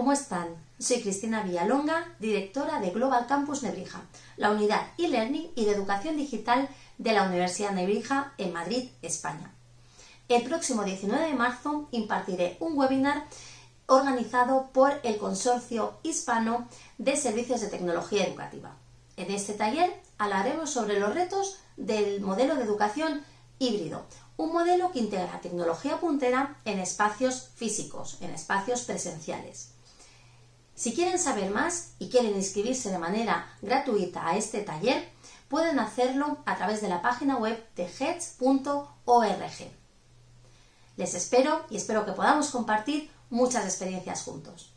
¿Cómo están? Soy Cristina Villalonga, directora de Global Campus Nebrija, la unidad e-learning y de educación digital de la Universidad Nebrija en Madrid, España. El próximo 19 de marzo impartiré un webinar organizado por el Consorcio Hispano de Servicios de Tecnología Educativa. En este taller hablaremos sobre los retos del modelo de educación híbrido, un modelo que integra tecnología puntera en espacios físicos, en espacios presenciales. Si quieren saber más y quieren inscribirse de manera gratuita a este taller, pueden hacerlo a través de la página web de heads.org. Les espero y espero que podamos compartir muchas experiencias juntos.